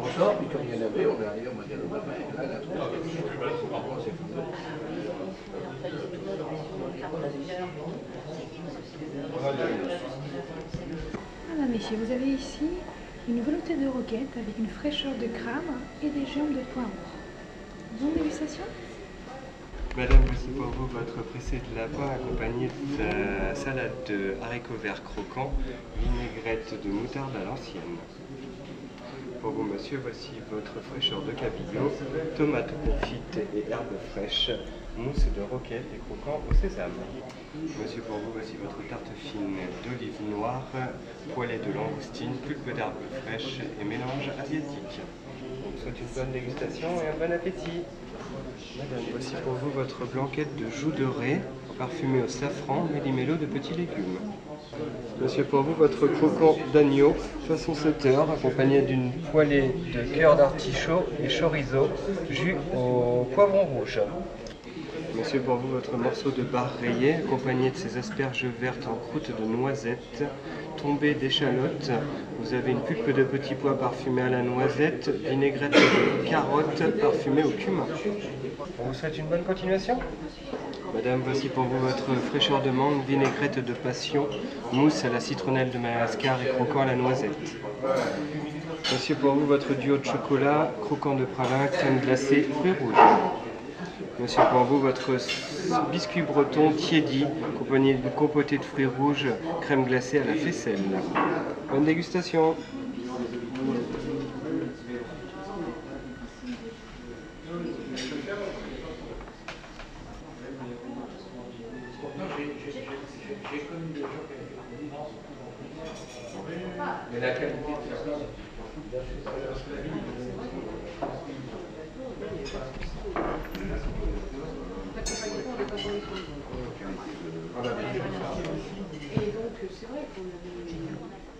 On sort, puis comme il y en avait, on on va dire, bah, là, là, c'est Voilà, messieurs, vous avez ici une veloutée de roquette avec une fraîcheur de crabe et des jambes de poivre. Bonne dégustation Madame, voici pour vous votre pressé de lapin accompagné de la salade de haricots verts croquants, vinaigrette de moutarde à l'ancienne. Pour vous, monsieur, voici votre fraîcheur de cabillaud, tomates confites et herbes fraîches, mousse de roquette et croquants au sésame. Monsieur, pour vous, voici votre tarte fine d'olive noire, poêlée de langoustine, pulpe d'herbes fraîches et mélange asiatique. On vous souhaite une bonne dégustation et un bon appétit. Madame, voici pour vous votre blanquette de joues dorées, parfumée au safran, méli-mélo de petits légumes. Monsieur, pour vous, votre croquant d'agneau, façon 7 heures, accompagné d'une poêlée de cœur d'artichaut et chorizo, jus au poivron rouge. Monsieur, pour vous, votre morceau de bar rayé, accompagné de ces asperges vertes en croûte de noisette, tombées d'échalotes. Vous avez une pulpe de petits pois parfumée à la noisette, vinaigrette de carottes parfumée au cumin. On vous souhaite une bonne continuation Madame, voici pour vous votre fraîcheur de mangue, vinaigrette de passion, mousse à la citronnelle de Madagascar et croquant à la noisette. Monsieur, pour vous votre duo de chocolat, croquant de pralin, crème glacée, fruits rouges. Monsieur, vous votre biscuit breton tiédi, accompagné de compoté de fruits rouges, crème glacée à la faisselle. Bonne dégustation Et donc, c'est vrai qu'on avait.